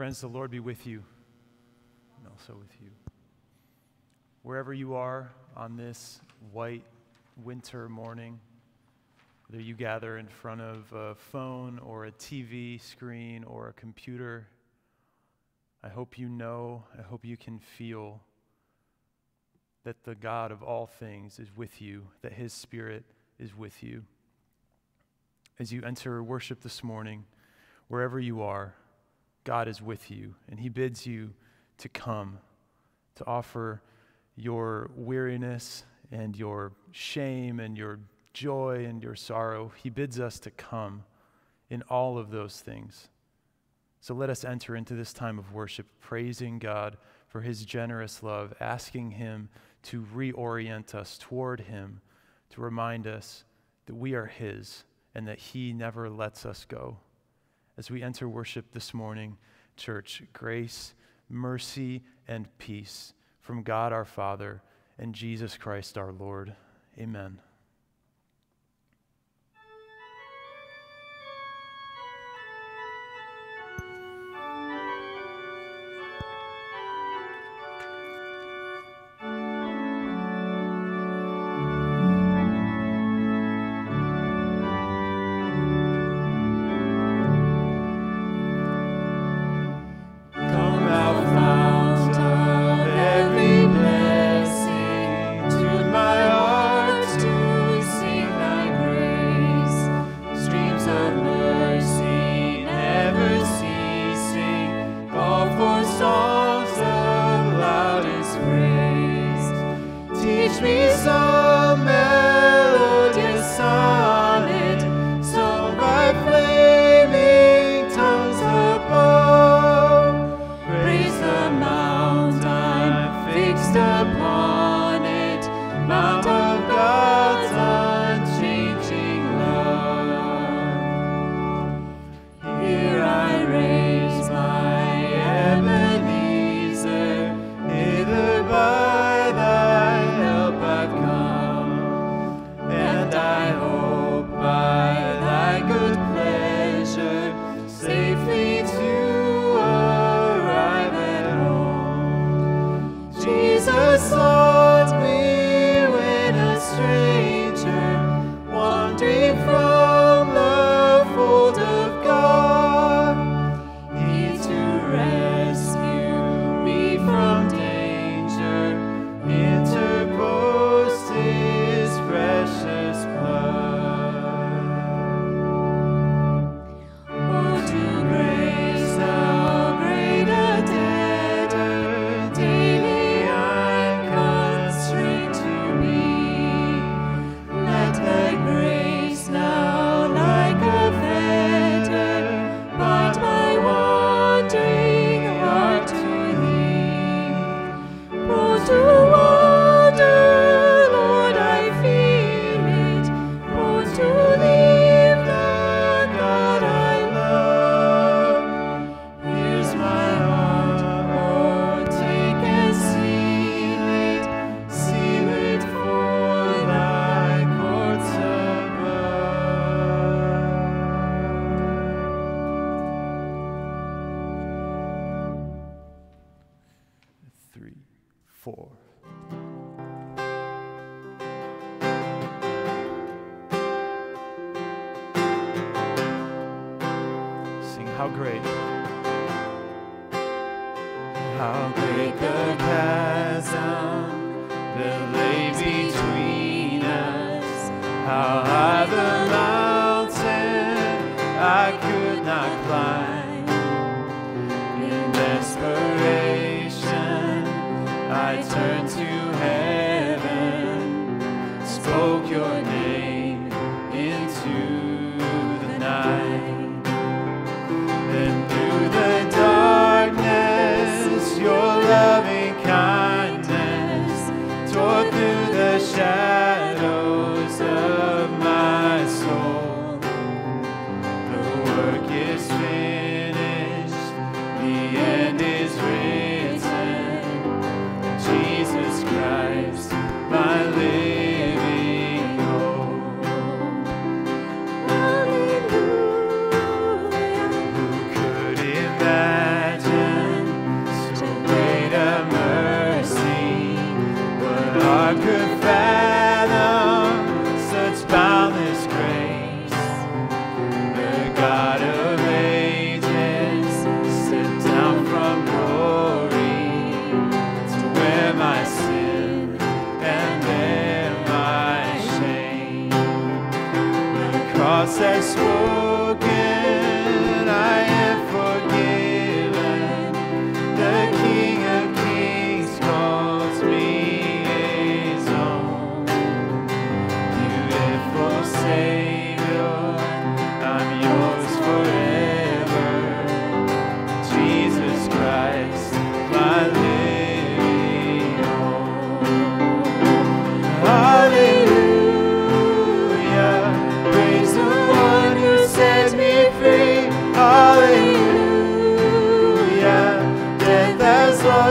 Friends, the Lord be with you and also with you. Wherever you are on this white winter morning, whether you gather in front of a phone or a TV screen or a computer, I hope you know, I hope you can feel that the God of all things is with you, that his Spirit is with you. As you enter worship this morning, wherever you are, God is with you, and He bids you to come, to offer your weariness and your shame and your joy and your sorrow. He bids us to come in all of those things. So let us enter into this time of worship, praising God for His generous love, asking Him to reorient us toward Him, to remind us that we are His and that He never lets us go as we enter worship this morning, church, grace, mercy, and peace from God our Father and Jesus Christ our Lord. Amen.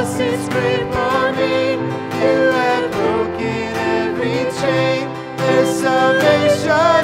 Its grip on me. You have broken every chain. There's salvation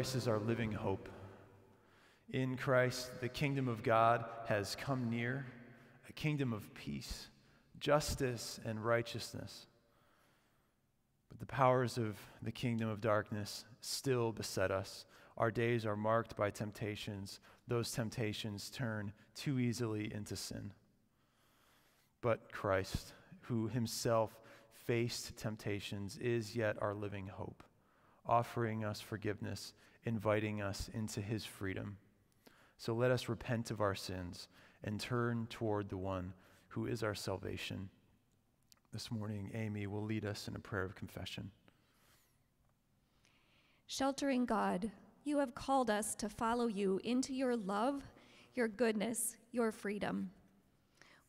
Christ is our living hope. In Christ, the kingdom of God has come near, a kingdom of peace, justice, and righteousness. But the powers of the kingdom of darkness still beset us. Our days are marked by temptations. Those temptations turn too easily into sin. But Christ, who himself faced temptations, is yet our living hope, offering us forgiveness, inviting us into his freedom. So let us repent of our sins and turn toward the one who is our salvation. This morning, Amy will lead us in a prayer of confession. Sheltering God, you have called us to follow you into your love, your goodness, your freedom.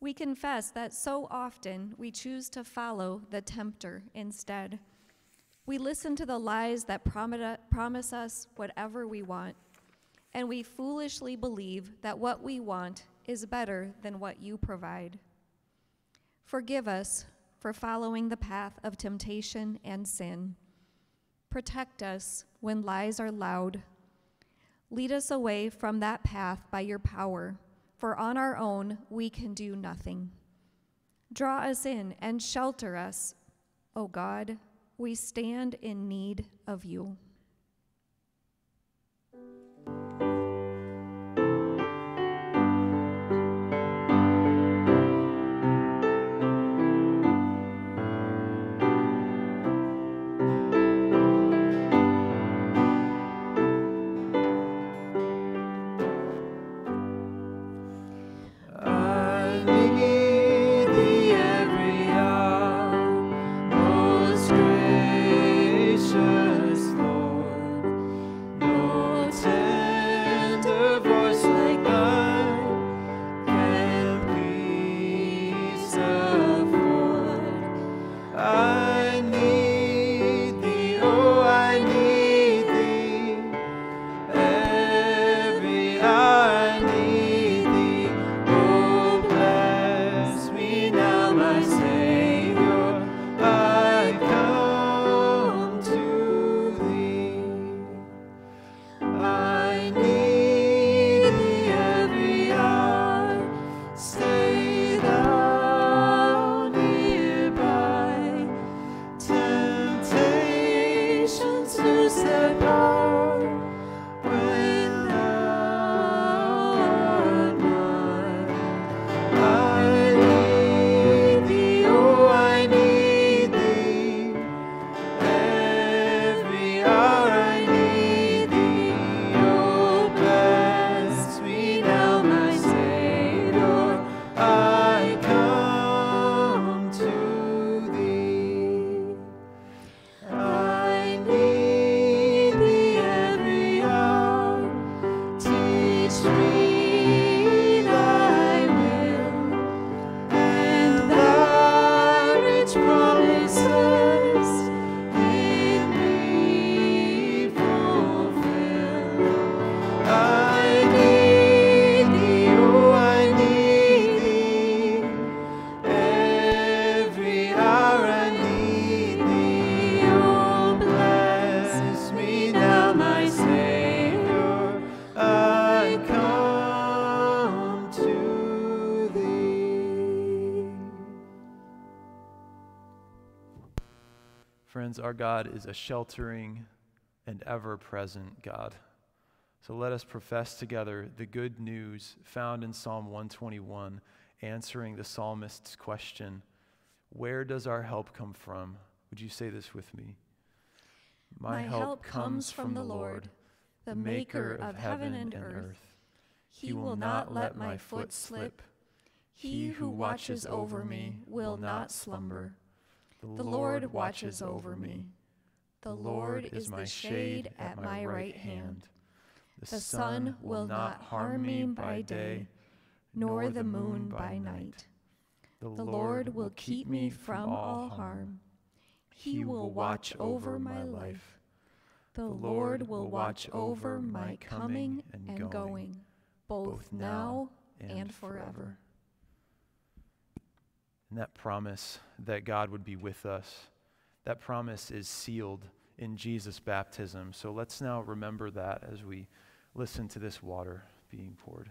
We confess that so often we choose to follow the tempter instead. We listen to the lies that promi- promise us whatever we want, and we foolishly believe that what we want is better than what you provide. Forgive us for following the path of temptation and sin. Protect us when lies are loud. Lead us away from that path by your power, for on our own we can do nothing. Draw us in and shelter us, O God. We stand in need of you. God is a sheltering and ever present God. So let us profess together the good news found in Psalm 121, answering the psalmist's question Where does our help come from? Would you say this with me? My, help comes from the Lord, the maker of heaven and earth. He will not let my foot slip. He who watches over me will not slumber. The Lord watches over me. The Lord is my shade at my right hand. The sun will not harm me by day, nor the moon by night. The Lord will keep me from all harm. He will watch over my life. The Lord will watch over my coming and going, both now and forever. And that promise that God would be with us, that promise is sealed in Jesus' baptism. So let's now remember that as we listen to this water being poured.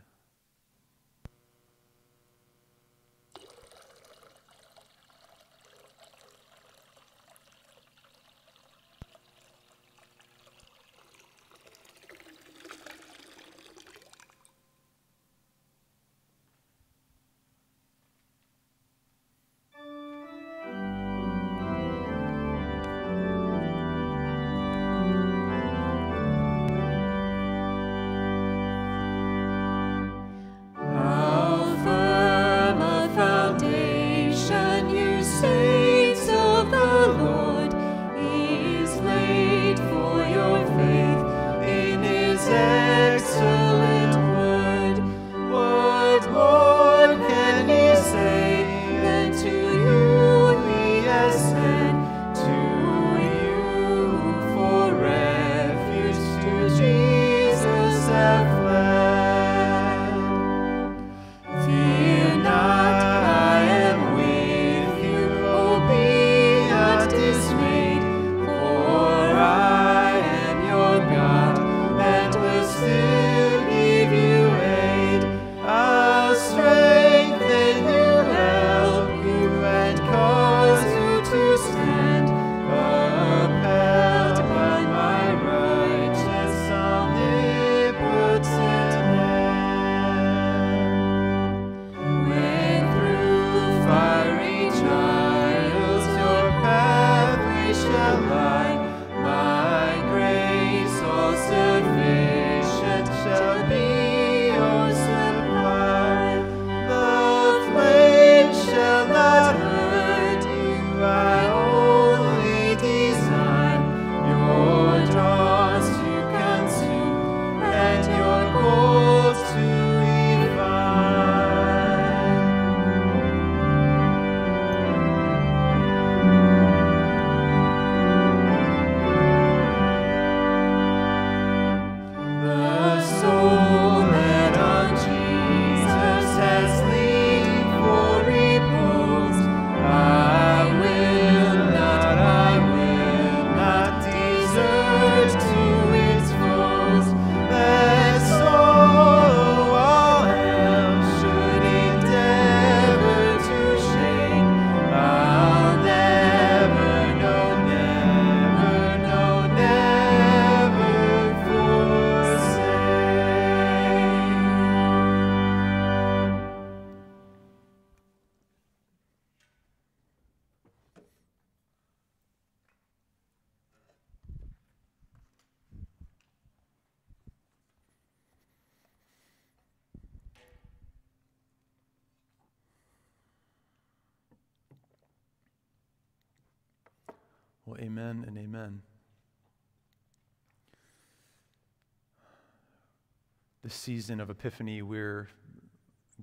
Season of Epiphany, we're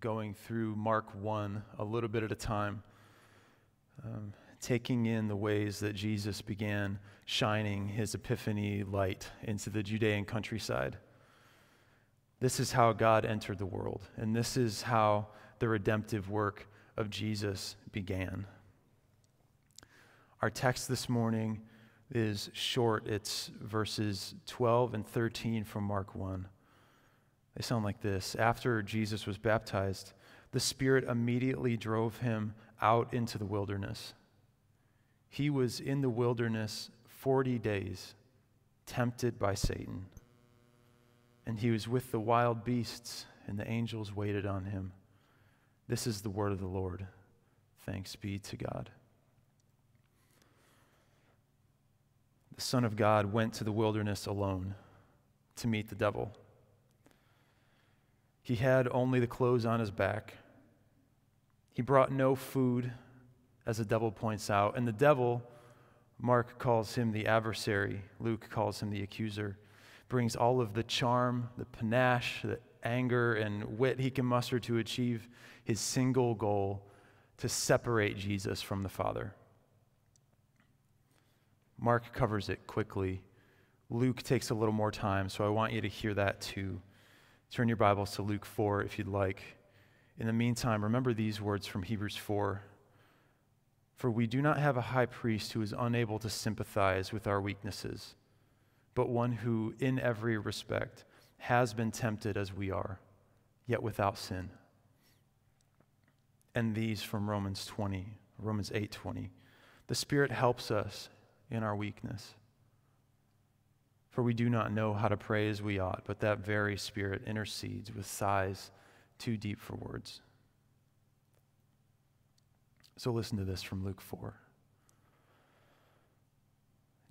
going through Mark 1 a little bit at a time, um, taking in the ways that Jesus began shining his Epiphany light into the Judean countryside. This is how God entered the world, and this is how the redemptive work of Jesus began. Our text this morning is short. It's verses 12 and 13 from Mark 1. They sound like this After Jesus was baptized, the Spirit immediately drove him out into the wilderness. he was in the wilderness 40 days, tempted by Satan. And he was with the wild beasts, and the angels waited on him. This is the word of the Lord. Thanks be to God. The Son of God went to the wilderness alone to meet the devil. He had only the clothes on his back. He brought no food, as the devil points out. And the devil, Mark calls him the adversary, Luke calls him the accuser, brings all of the charm, the panache, the anger, and wit he can muster to achieve his single goal to separate Jesus from the Father. Mark covers it quickly. Luke takes a little more time, so I want you to hear that too. Turn your Bibles to Luke 4 if you'd like. In the meantime, remember these words from Hebrews 4. For we do not have a high priest who is unable to sympathize with our weaknesses, but one who, in every respect, has been tempted as we are, yet without sin. And these from Romans 20, Romans 8:20. The Spirit helps us in our weakness. For we do not know how to pray as we ought, but that very Spirit intercedes with sighs too deep for words. So listen to this from Luke 4.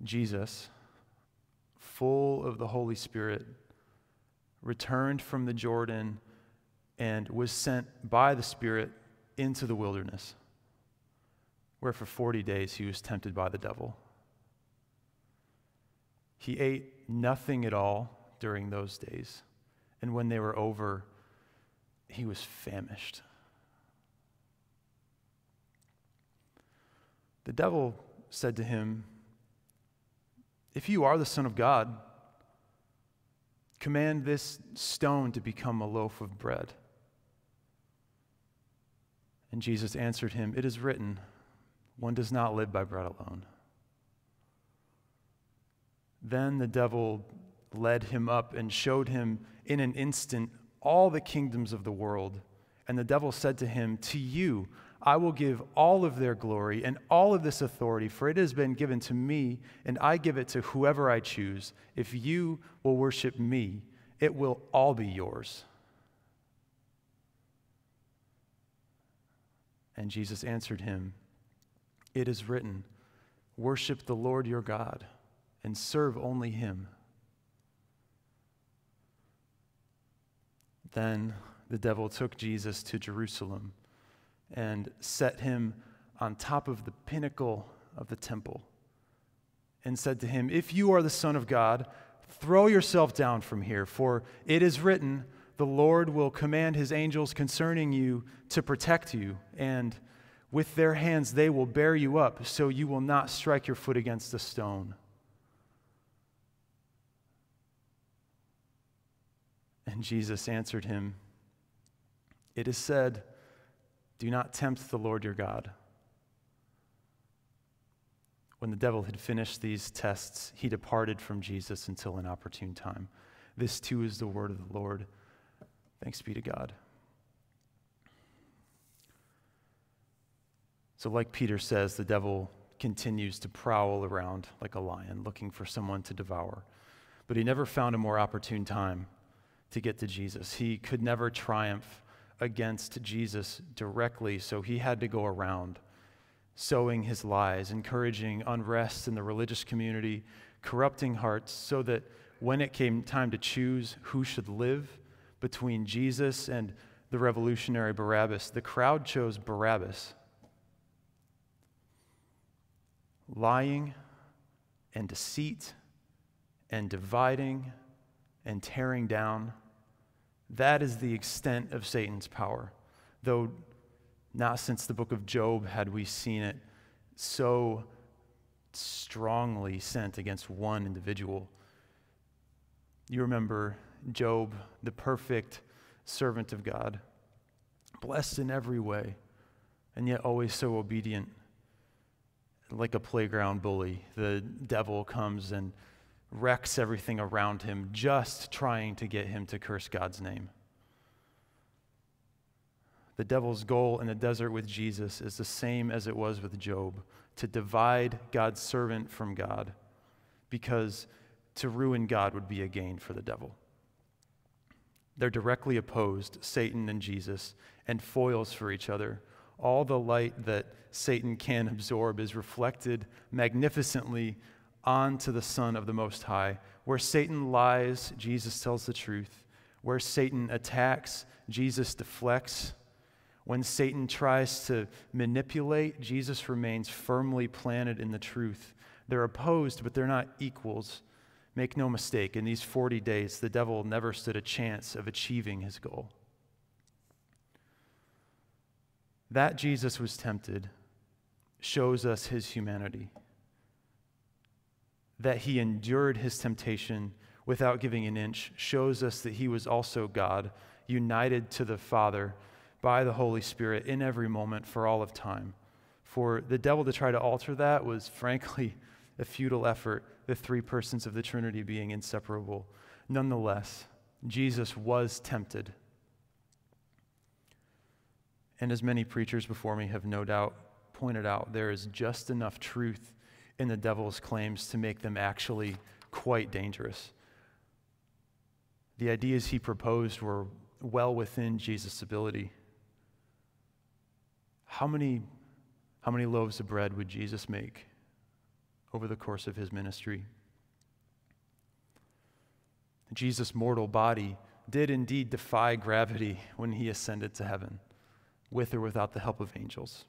Jesus, full of the Holy Spirit, returned from the Jordan and was sent by the Spirit into the wilderness, where for 40 days he was tempted by the devil. He ate nothing at all during those days. And when they were over, he was famished. The devil said to him, If you are the Son of God, command this stone to become a loaf of bread. And Jesus answered him, It is written, one does not live by bread alone. Then the devil led him up and showed him in an instant all the kingdoms of the world. And the devil said to him, To you I will give all of their glory and all of this authority, for it has been given to me, and I give it to whoever I choose. If you will worship me, it will all be yours. And Jesus answered him, It is written, Worship the Lord your God and serve only Him. Then the devil took Jesus to Jerusalem and set him on top of the pinnacle of the temple and said to him, If you are the Son of God, throw yourself down from here, for it is written, The Lord will command his angels concerning you to protect you, and with their hands they will bear you up, so you will not strike your foot against a stone. And Jesus answered him, It is said, Do not tempt the Lord your God. When the devil had finished these tests, he departed from Jesus until an opportune time. This too is the word of the Lord. Thanks be to God. So, like Peter says, the devil continues to prowl around like a lion, looking for someone to devour. But he never found a more opportune time to get to Jesus. He could never triumph against Jesus directly, so he had to go around sowing his lies, encouraging unrest in the religious community, corrupting hearts, so that when it came time to choose who should live between Jesus and the revolutionary Barabbas, the crowd chose Barabbas. Lying and deceit and dividing and tearing down. That is the extent of Satan's power. Though not since the book of Job had we seen it so strongly sent against one individual. You remember Job, the perfect servant of God, blessed in every way, and yet always so obedient. Like a playground bully, the devil comes and wrecks everything around him just trying to get him to curse God's name. The devil's goal in the desert with Jesus is the same as it was with Job to divide God's servant from God, because to ruin God would be a gain for the devil. They're directly opposed, Satan and Jesus, and foils for each other. All the light that Satan can absorb is reflected magnificently onto the Son of the Most High. Where Satan lies, Jesus tells the truth. Where Satan attacks, Jesus deflects. When Satan tries to manipulate, Jesus remains firmly planted in the truth. They're opposed, but they're not equals. Make no mistake, in these 40 days, the devil never stood a chance of achieving his goal. That Jesus was tempted shows us his humanity. That he endured his temptation without giving an inch shows us that he was also God, united to the Father by the Holy Spirit in every moment for all of time. For the devil to try to alter that was frankly a futile effort the three persons of the Trinity being inseparable. Nonetheless, Jesus was tempted. And as many preachers before me have no doubt pointed out, there is just enough truth in the devil's claims to make them actually quite dangerous. The ideas he proposed were well within Jesus' ability. How many, how many loaves of bread would Jesus make? over the course of his ministry. Jesus' mortal body did indeed defy gravity when he ascended to heaven, with or without the help of angels.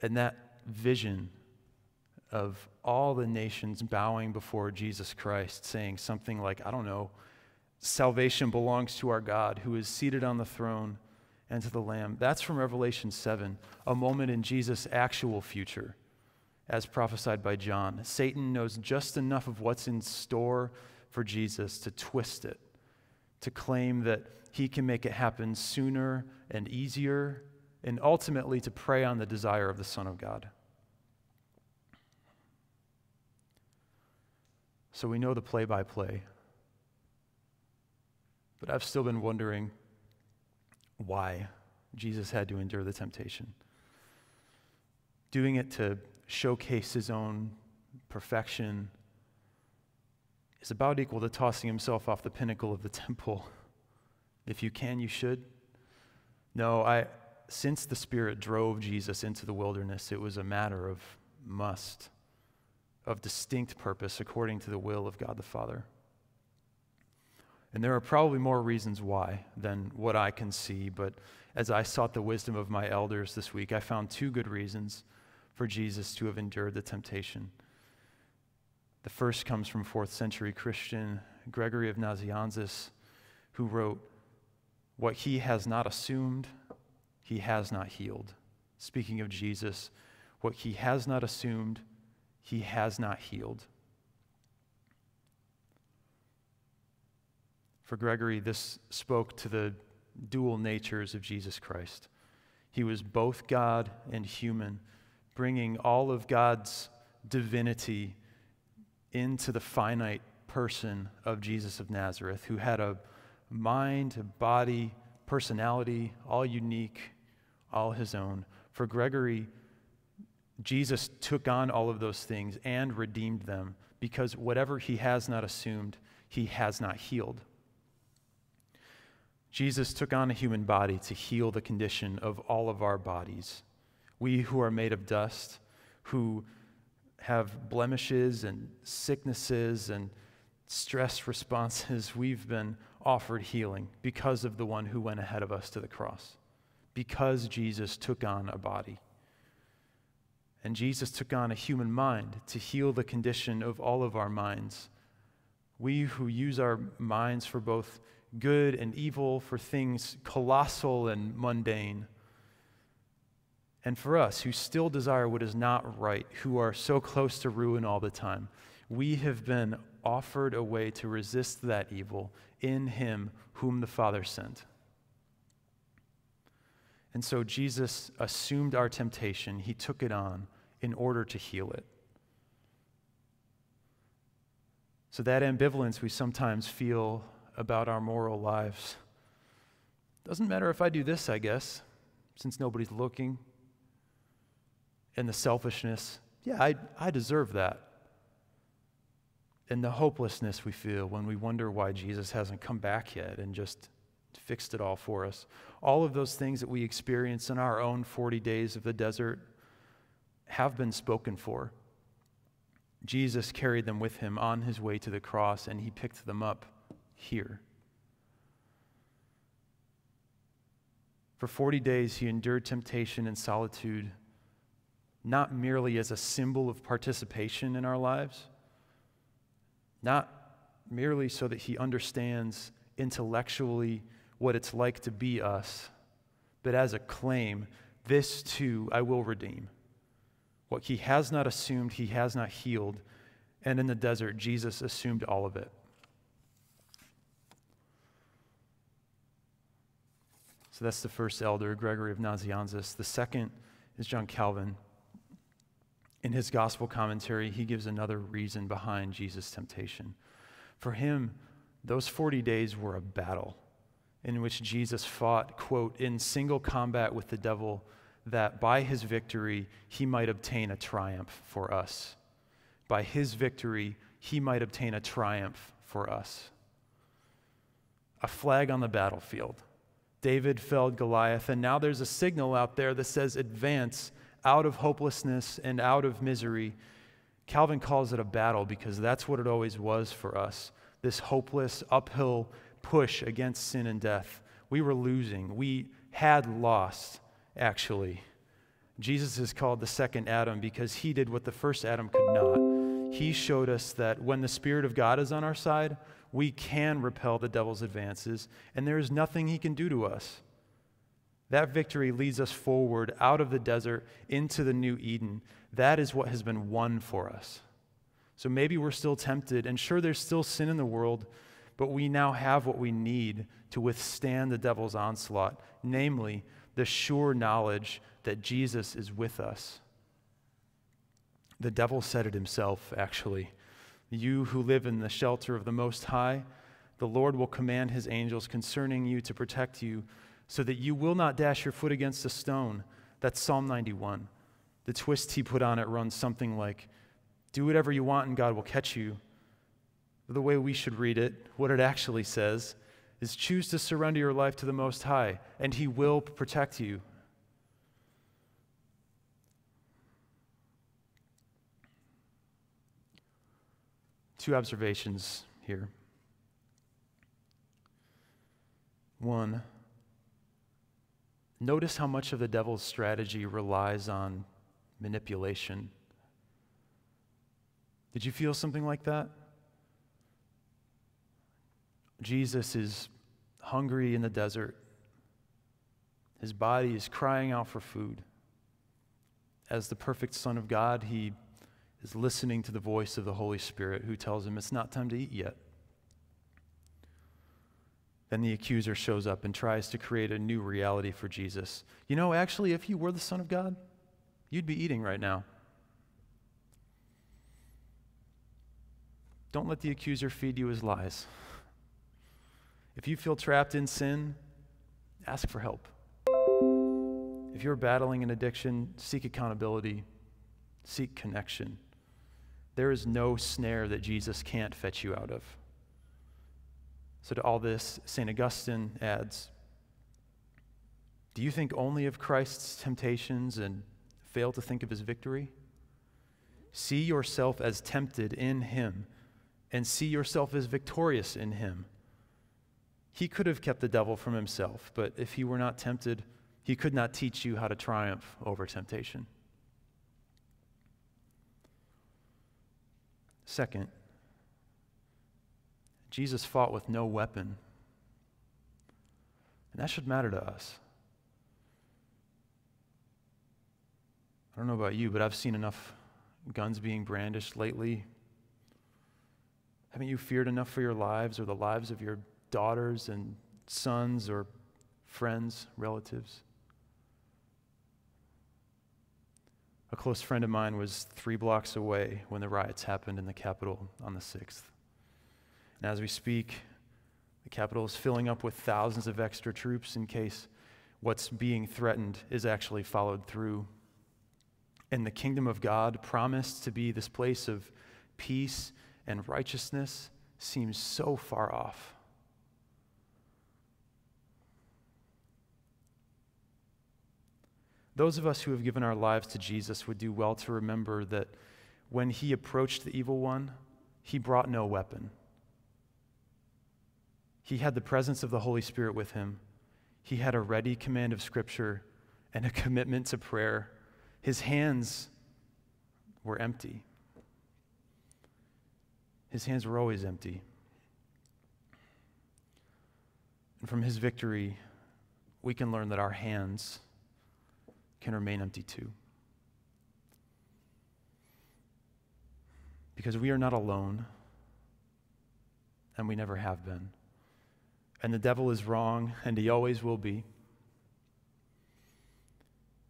And that vision of all the nations bowing before Jesus Christ, saying something like, I don't know, salvation belongs to our God who is seated on the throne and to the Lamb. That's from Revelation 7, a moment in Jesus' actual future as prophesied by John. Satan knows just enough of what's in store for Jesus to twist it, to claim that he can make it happen sooner and easier, and ultimately to prey on the desire of the Son of God. So we know the play by play. But I've still been wondering why Jesus had to endure the temptation. Doing it to showcase his own perfection is about equal to tossing himself off the pinnacle of the temple. If you can, you should. No, I since the Spirit drove Jesus into the wilderness, it was a matter of must, of distinct purpose according to the will of God the Father. And there are probably more reasons why than what I can see, but as I sought the wisdom of my elders this week, I found two good reasons for Jesus to have endured the temptation. The first comes from fourth century Christian Gregory of Nazianzus, who wrote, What he has not assumed, he has not healed. Speaking of Jesus, what he has not assumed, he has not healed. For Gregory, this spoke to the dual natures of Jesus Christ. He was both God and human bringing all of God's divinity into the finite person of Jesus of Nazareth, who had a mind, a body, personality, all unique, all his own. For Gregory, Jesus took on all of those things and redeemed them because whatever he has not assumed, he has not healed. Jesus took on a human body to heal the condition of all of our bodies we who are made of dust, who have blemishes and sicknesses and stress responses, we've been offered healing because of the one who went ahead of us to the cross, because Jesus took on a body. And Jesus took on a human mind to heal the condition of all of our minds. We who use our minds for both good and evil, for things colossal and mundane and for us who still desire what is not right, who are so close to ruin all the time, we have been offered a way to resist that evil in Him whom the Father sent. And so Jesus assumed our temptation, He took it on in order to heal it. So, that ambivalence we sometimes feel about our moral lives doesn't matter if I do this, I guess, since nobody's looking. And the selfishness, yeah, I, I deserve that. And the hopelessness we feel when we wonder why Jesus hasn't come back yet and just fixed it all for us. All of those things that we experience in our own 40 days of the desert have been spoken for. Jesus carried them with him on his way to the cross, and he picked them up here. For 40 days, he endured temptation and solitude, not merely as a symbol of participation in our lives, not merely so that he understands intellectually what it's like to be us, but as a claim, this too I will redeem. What he has not assumed, he has not healed. And in the desert, Jesus assumed all of it. So that's the first elder, Gregory of Nazianzus. The second is John Calvin. In his gospel commentary, he gives another reason behind Jesus' temptation. For him, those 40 days were a battle in which Jesus fought, quote, in single combat with the devil, that by his victory he might obtain a triumph for us. By his victory, he might obtain a triumph for us. A flag on the battlefield. David felled Goliath, and now there's a signal out there that says, Advance out of hopelessness and out of misery. Calvin calls it a battle because that's what it always was for us this hopeless, uphill push against sin and death. We were losing. We had lost, actually. Jesus is called the second Adam because he did what the first Adam could not. He showed us that when the Spirit of God is on our side, we can repel the devil's advances, and there is nothing he can do to us. That victory leads us forward out of the desert into the new Eden. That is what has been won for us. So maybe we're still tempted, and sure, there's still sin in the world, but we now have what we need to withstand the devil's onslaught, namely the sure knowledge that Jesus is with us. The devil said it himself, actually. You who live in the shelter of the Most High, the Lord will command his angels concerning you to protect you so that you will not dash your foot against a stone. That's Psalm 91. The twist he put on it runs something like Do whatever you want and God will catch you. The way we should read it, what it actually says, is choose to surrender your life to the Most High, and he will protect you. Two observations here. One, notice how much of the devil's strategy relies on manipulation. Did you feel something like that? Jesus is hungry in the desert. His body is crying out for food. As the perfect Son of God, he is listening to the voice of the Holy Spirit who tells him it's not time to eat yet. Then the accuser shows up and tries to create a new reality for Jesus. You know, actually, if you were the Son of God, you'd be eating right now. Don't let the accuser feed you his lies. If you feel trapped in sin, ask for help. If you're battling an addiction, seek accountability, seek connection. There is no snare that Jesus can't fetch you out of. So, to all this, St. Augustine adds Do you think only of Christ's temptations and fail to think of his victory? See yourself as tempted in him and see yourself as victorious in him. He could have kept the devil from himself, but if he were not tempted, he could not teach you how to triumph over temptation. Second, Jesus fought with no weapon. And that should matter to us. I don't know about you, but I've seen enough guns being brandished lately. Haven't you feared enough for your lives or the lives of your daughters and sons or friends, relatives? A close friend of mine was three blocks away when the riots happened in the Capitol on the 6th. And as we speak, The Capitol is filling up with thousands of extra troops in case what's being threatened is actually followed through. And the kingdom of God, promised to be this place of peace and righteousness, seems so far off. Those of us who have given our lives to Jesus would do well to remember that when he approached the evil one, he brought no weapon. He had the presence of the Holy Spirit with him. He had a ready command of Scripture and a commitment to prayer. His hands were empty. His hands were always empty. And from his victory, we can learn that our hands can remain empty too. Because we are not alone, and we never have been and the devil is wrong, and he always will be.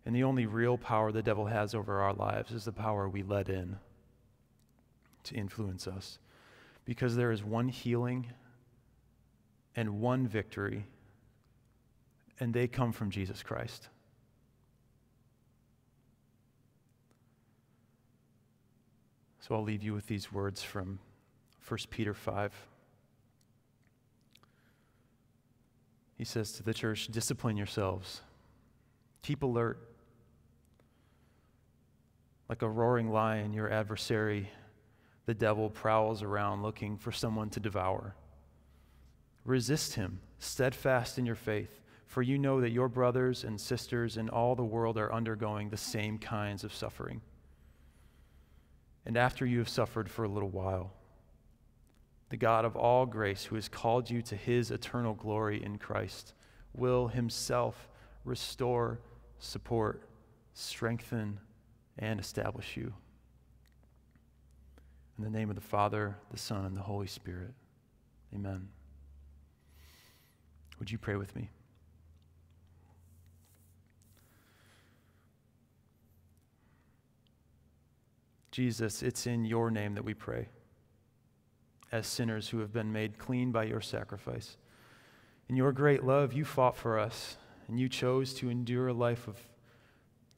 And the only real power the devil has over our lives is the power we let in to influence us. Because there is one healing and one victory, and they come from Jesus Christ. So I'll leave you with these words from 1 Peter 5. he says to the church, discipline yourselves, keep alert. Like a roaring lion, your adversary, the devil, prowls around looking for someone to devour. Resist him, steadfast in your faith, for you know that your brothers and sisters in all the world are undergoing the same kinds of suffering. And after you have suffered for a little while, the God of all grace, who has called you to his eternal glory in Christ, will himself restore, support, strengthen, and establish you. In the name of the Father, the Son, and the Holy Spirit. Amen. Would you pray with me? Jesus, it's in your name that we pray as sinners who have been made clean by your sacrifice. In your great love, you fought for us, and you chose to endure a life of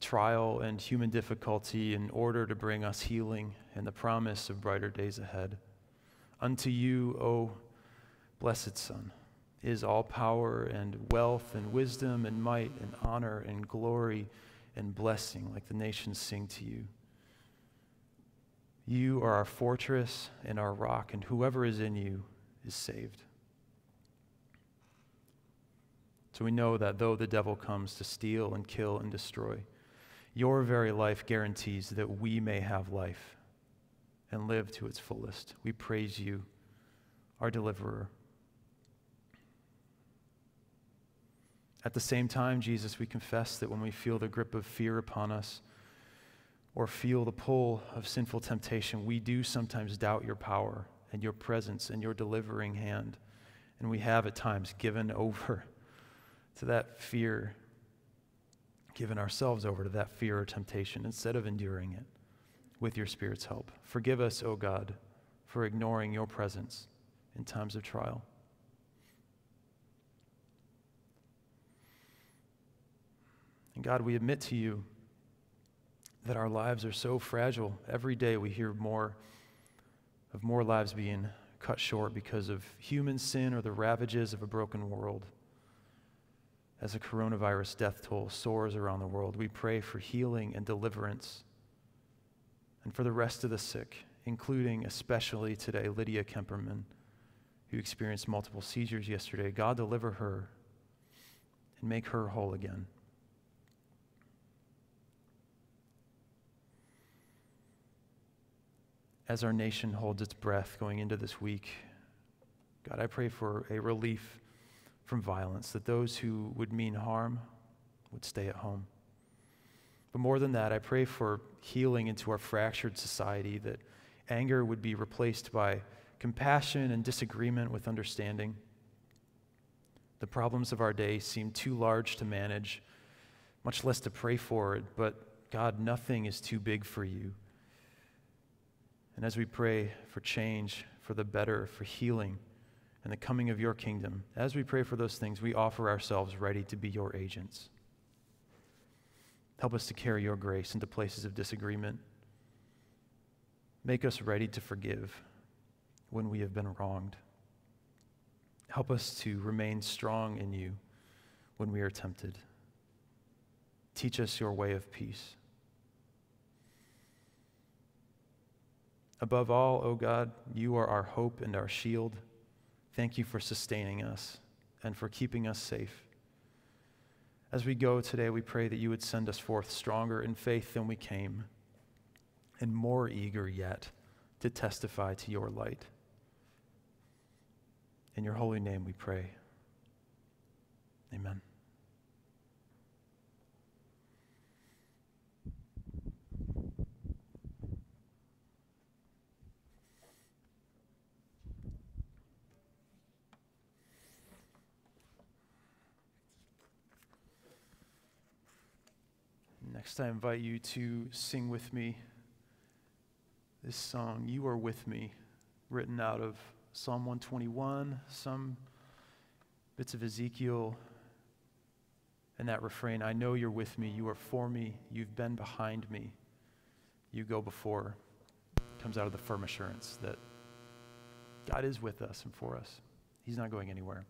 trial and human difficulty in order to bring us healing and the promise of brighter days ahead. Unto you, O blessed Son, is all power and wealth and wisdom and might and honor and glory and blessing, like the nations sing to you. You are our fortress and our rock, and whoever is in you is saved. So we know that though the devil comes to steal and kill and destroy, your very life guarantees that we may have life and live to its fullest. We praise you, our deliverer. At the same time, Jesus, we confess that when we feel the grip of fear upon us, or feel the pull of sinful temptation, we do sometimes doubt your power and your presence and your delivering hand. And we have at times given over to that fear, given ourselves over to that fear or temptation instead of enduring it with your Spirit's help. Forgive us, O God, for ignoring your presence in times of trial. And God, we admit to you that our lives are so fragile. Every day we hear more of more lives being cut short because of human sin or the ravages of a broken world. As a coronavirus death toll soars around the world, we pray for healing and deliverance and for the rest of the sick, including especially today Lydia Kemperman, who experienced multiple seizures yesterday. God, deliver her and make her whole again. As our nation holds its breath going into this week, God, I pray for a relief from violence, that those who would mean harm would stay at home. But more than that, I pray for healing into our fractured society, that anger would be replaced by compassion and disagreement with understanding. The problems of our day seem too large to manage, much less to pray for, but God, nothing is too big for you. And as we pray for change, for the better, for healing, and the coming of your kingdom. As we pray for those things, we offer ourselves ready to be your agents. Help us to carry your grace into places of disagreement. Make us ready to forgive when we have been wronged. Help us to remain strong in you when we are tempted. Teach us your way of peace. Above all, O oh God, you are our hope and our shield. Thank you for sustaining us and for keeping us safe. As we go today, we pray that you would send us forth stronger in faith than we came and more eager yet to testify to your light. In your holy name we pray. Amen. Next, I invite you to sing with me this song, You Are With Me, written out of Psalm 121, some bits of Ezekiel, and that refrain I know you're with me, you are for me, you've been behind me, you go before. comes out of the firm assurance that God is with us and for us. He's not going anywhere.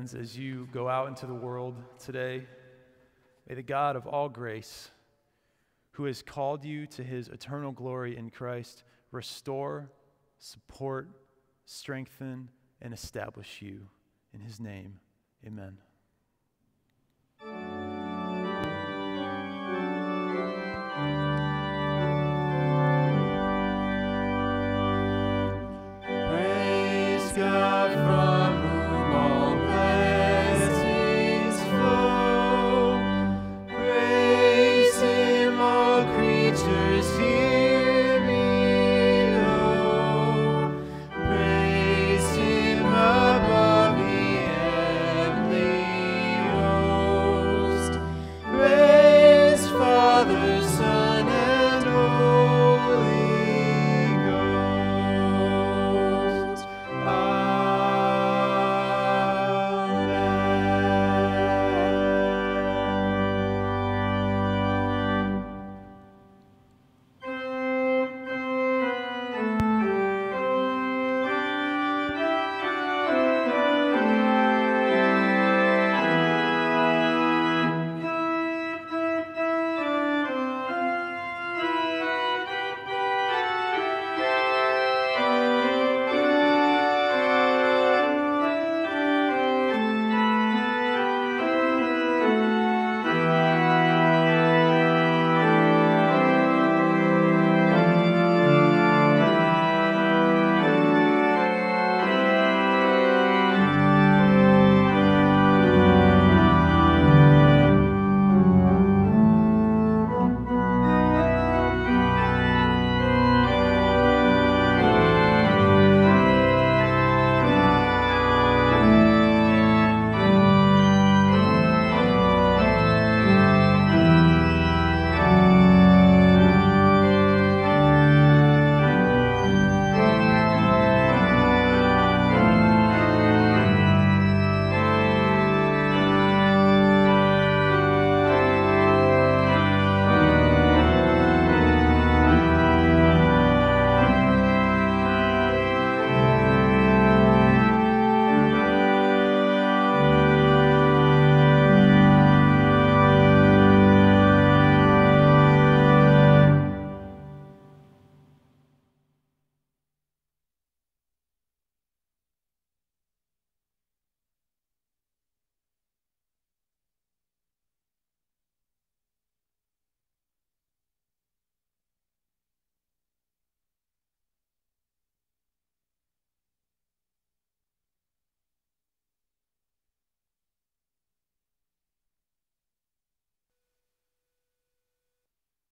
friends, as you go out into the world today, may the God of all grace, who has called you to his eternal glory in Christ, restore, support, strengthen, and establish you. In his name, amen.